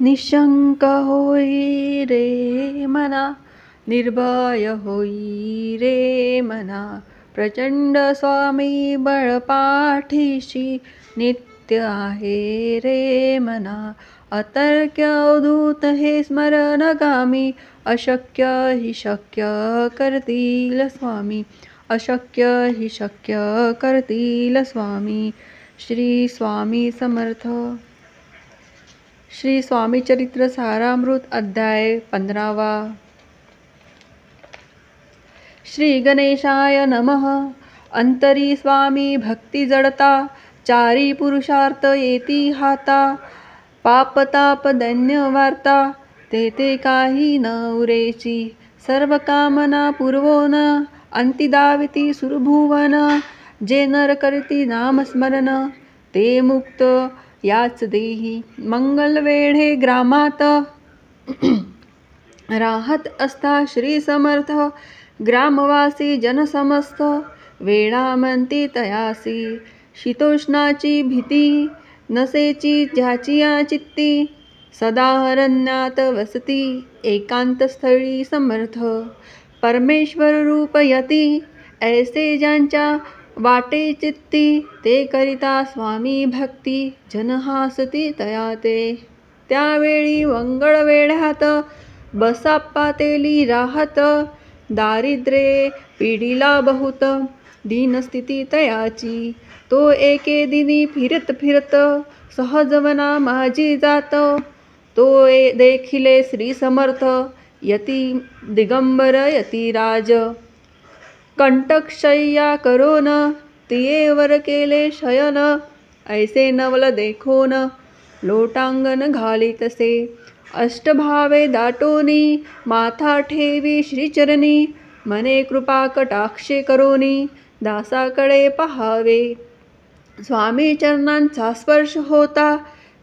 निशंक होई रे मना निर्भय होई रे मना। प्रचंड स्वामी बळपाठीशी नित्य आहे रे मना। अतर्क्य अवधूत हे स्मरणगामी अशक्य हि शक्य करतील स्वामी। अशक्य हि शक्य करतील स्वामी। श्री स्वामी समर्थ। श्री स्वामी चरित्र सारामृत अध्याय पंधरावा. श्री गणेशाय नमः. अंतरी स्वामी भक्ती जडता चारी पुरुषार्थ येती हाता पापताप दैन्य वार्ता तेथे काही न उरेची सर्व कामना न अंतिदाविती सुरभुवन जे नर करती नामस्मरण ते मुक्त याच देही मंगल वेढे ग्रामात. राहत असता श्री समर्थ ग्रामवासी जनसमस्त. वेळा म्हणती तयासी शीतोष्णाची भीती नसेची ज्याचिया चित्ती सदा हरण्यात वसती एकांतस्थळी समर्थ. परमेश्वर रूप यती ऐसे ज्यांच्या वाटे चित्ती ते करिता स्वामी भक्ती जनहासती तया ते. त्यावेळी वंगळ वेढ्यात बसाप्पा तेली राहत दारिद्र्ये पिढीला बहुत दीनस्थिती तयाची. तो एके दिनी फिरत फिरत सहजवना माझी जात. तो ए देखिले श्री समर्थ यती दिगंबर यतिराज कंटकशय्या करोन तियेवर केले शयन ऐसे नवल देखोन लोटांगण घालितसे अष्टभावे दाटोनी माथा ठेवी श्रीचरणी मने कृपा कटाक्षे करोनी दासाकडे पहावे. स्वामी चरणांचा स्पर्श होता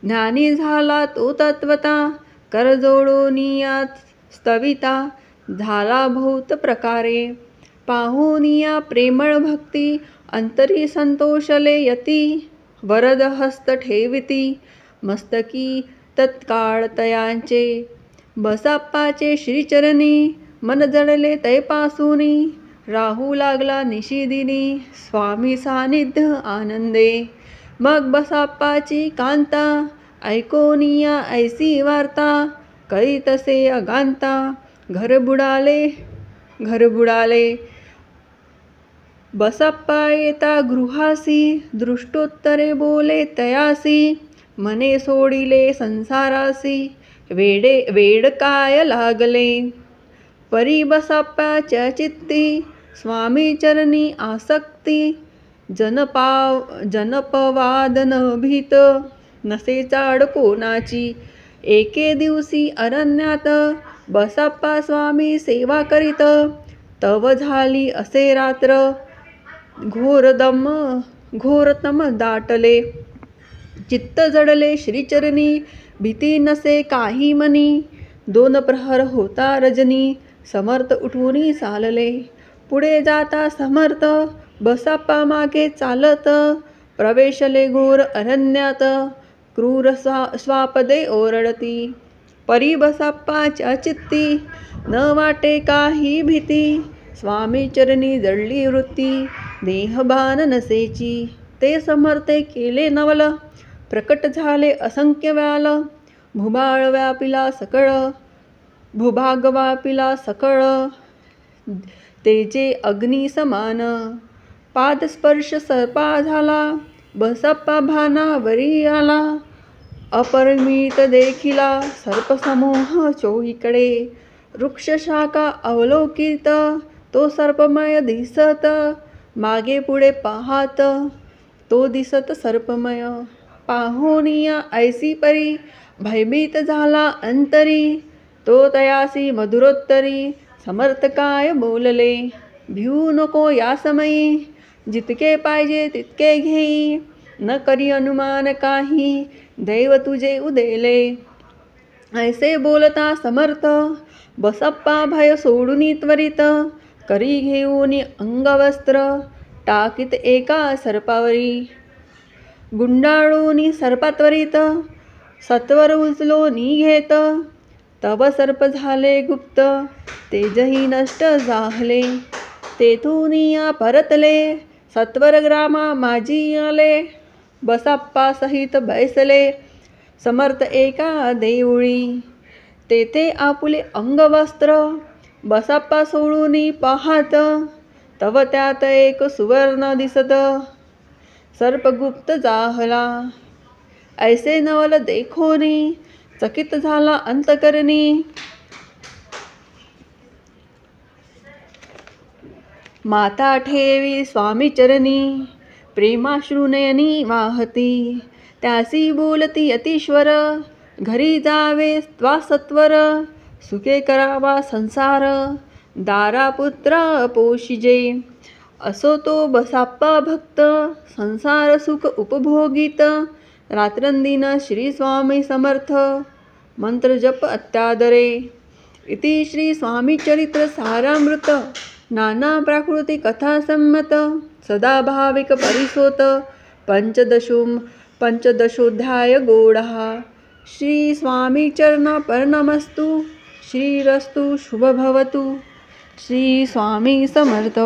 ज्ञानी झाला तो तत्वता करजोडोनियात स्तविता झाला भूत प्रकारे. पाहुनिया प्रेमळ भक्ती अंतरी संतोषले यती वरद हस्त ठेविती मस्तकी तत्काळ तयांचे बसाप्पाचे श्रीचरणी मन जडले तैपासुनी राहू लागला निशिदिनी स्वामी सानिध्य आनंदे. मग बसाप्पाची कांता ऐकोनिया ऐसी वार्ता कै तसे अगांता घर बुडाले घर बुडाले बसप्पा येता गृहासी दृष्टोत्तरे बोले तयासी मने सोडिले संसारासी वेडे वेड काय लागले. परी बसप्पाच्या चित्ती स्वामी चरणी आसक्ती जनपाव जनपवादन भीत नसे चाड कोणाची? एके दिवशी अरण्यात बसाप्पा स्वामी सेवा करीत तव झाली असे रात्र घोरदम घोरतम दाटले. चित्त जडले श्रीचरणी भीती नसे काही मनी. दोन प्रहर होता रजनी समर्थ उठवून चालले. पुढे जाता समर्थ बसाप्पा मागे चालत. प्रवेशले घोर अरण्यात क्रूर स्वा स्वापदे ओरडती. परी बसाप्पाच्या चित्ती न वाटे काही भीती. स्वामी चरणी जडली वृत्ती. देहभान नसेची ते समर्थे केले नवल. प्रकट झाले असंख्य व्याल. भुबाळ व्यापिला सकळ. भूभाग व्यापिला सकळ. तेजे अग्नी समान. पादस्पर्श सर्पा झाला. बसप्पा भानावरी आला. अपरिमित देखिला सर्पसमूह चोहीकडे. वृक्षशाखा अवलोकित. तो सर्पमय दिसत. मागे पुढे पाहात तो दिसत सर्पमय. पाहुनिया ऐसी परी भयभीत झाला अंतरी. तो तयासी मधुरोत्तरी समर्थ काय बोलले? भिऊ नको या समयी जितके पाहिजे तितके घेई. न करी अनुमान काही दैव तुझे उदेले. ऐसे बोलता समर्थ बसप्पा भय सोडून त्वरित. करी घेऊन अंगवस्त्र टाकीत एका सर्पावरी. गुंडाळून सर्पात्वरित सत्वर उचलो निघेत तव सर्प झाले गुप्त तेजही नष्ट झाले. तेथून या परतले सत्वर ग्रामा माझी आले. बसाप्पा सहित बैसले समर्थ एका देऊळी. तेथे आपुले अंगवस्त्र बसाप्पा सोडून पाहात. तव त्यात एक सुवर्ण दिसत. सर्पगुप्त जाहला. ऐसे नवल देखोनी चकित झाला अंतकरणी. माता ठेवी स्वामी चरणी प्रेमाश्रुनयनी वाहती. त्यासी बोलती अतिश्वर घरी जावे त्वा सत्वर. सुखे करावा संसार दारापुत्र पोषिजे असो तो बसाप्पा भक्त संसार सुख उपभोगित. रात्रंदिन श्री स्वामी समर्थ मंत्र जप अत्यादरे. इति श्री स्वामी चरित्र सारामृत नाना प्राकृतिक कथा श्रीरस्तु शुभ भवतु श्रीस्वामी समर्थ।